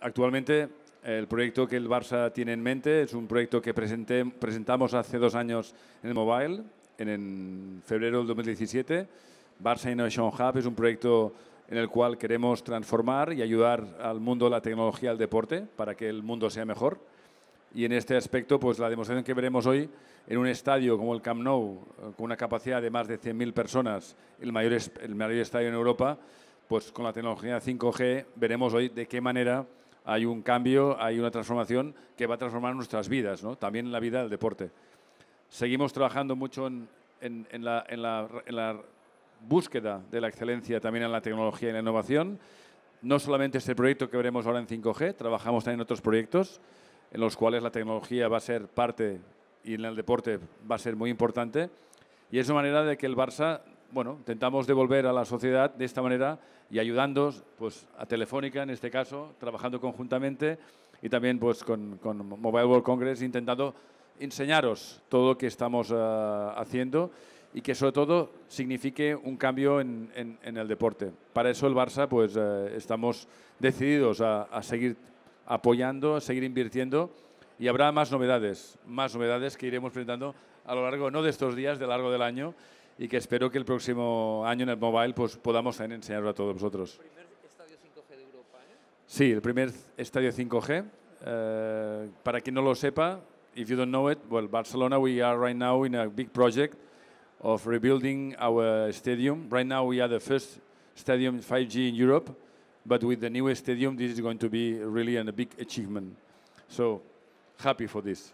actualmente el proyecto que el Barça tiene en mente es un proyecto que presenté, presentamos hace dos años en el mobile, en, en febrero del 2017. Barça Innovation Hub es un proyecto en el cual queremos transformar y ayudar al mundo la tecnología al deporte para que el mundo sea mejor. Y en este aspecto, pues la demostración que veremos hoy en un estadio como el Camp Nou, eh, con una capacidad de más de 100.000 personas, el mayor, el mayor estadio en Europa, pues con la tecnología 5G veremos hoy de qué manera hay un cambio, hay una transformación que va a transformar nuestras vidas, ¿no? también la vida del deporte. Seguimos trabajando mucho en, la búsqueda de la excelencia también en la tecnología y la innovación. No solamente este proyecto que veremos ahora en 5G, trabajamos también en otros proyectos en los cuales la tecnología va a ser parte y en el deporte va a ser muy importante. Y es una manera de que el Barça, bueno, intentamos devolver a la sociedad de esta manera y ayudando pues, a Telefónica en este caso, trabajando conjuntamente y también pues, con, con Mobile World Congress intentando enseñaros todo lo que estamos uh, haciendo y que sobre todo signifique un cambio en, el deporte. Para eso el Barça pues uh, estamos decididos a, a seguir apoyando, a seguir invirtiendo y habrá más novedades, más novedades que iremos presentando a lo largo, no de estos días, de largo del año y que espero que el próximo año en el mobile pues, podamos también enseñarlo a todos vosotros. ¿El primer estadio 5G de Europa? ¿eh? Sí, el primer estadio 5G. Uh, para quien no lo sepa, if you don't know it, well, Barcelona, we are right now in a big project of rebuilding our stadium. Right now, we are the first stadium 5G in Europe, but with the new stadium, this is going to be really a big achievement. So, happy for this.